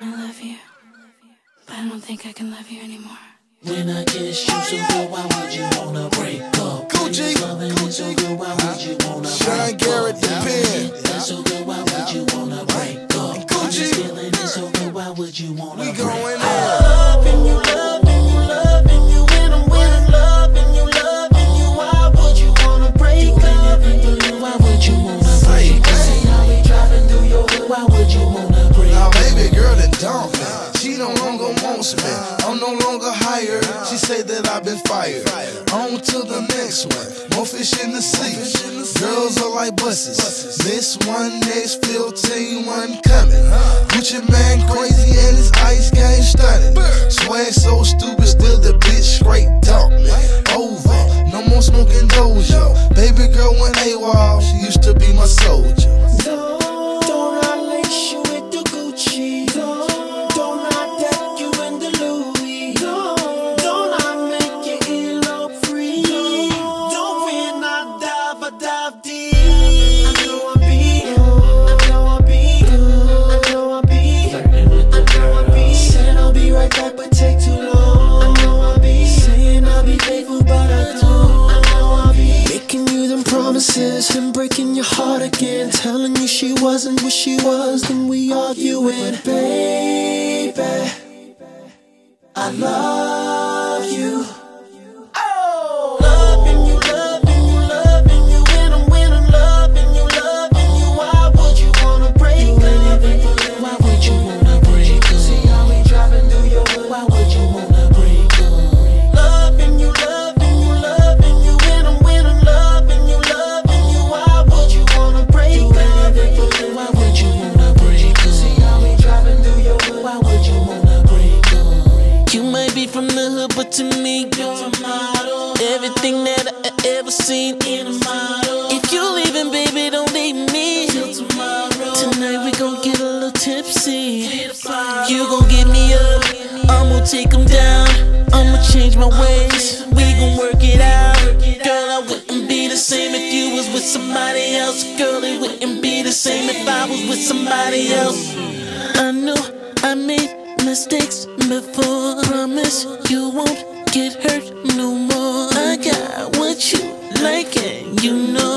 I love you, but I don't think I can love you anymore. When I kiss you oh, so good, why would you wanna break up? Gucci, Loving it so good, why would you wanna Sean break Garrett, up? the pen. That's so good, why would you wanna break up? I'm Gucci. just feeling it so good, why would you wanna We break going up? in. Loving you, loving She say that I've been fired. On to the next one. More fish in the sea. Girls are like buses. This one, next 15, one coming. Gucci Mane crazy and his ice game stunning. Swag so stupid, still the bitch straight talk me. Over. No more smoking dojo. Baby girl went AWOL. She used to be my soldier. Telling you she wasn't what she was, then we arguing, baby. I love but to me, you're a model. Everything that I ever seen in a model. If you're leaving, baby, don't leave me. Till tomorrow. Tonight we gon' get a little tipsy. You gon' get me up, I'ma take take 'em down. I'ma change my ways, we gon' work it out. Girl, I wouldn't be the same if you was with somebody else. Girl, it wouldn't be the same if I was with somebody else. I know I made mistakes before. Promise you won't get hurt no more. I got what you like, and you know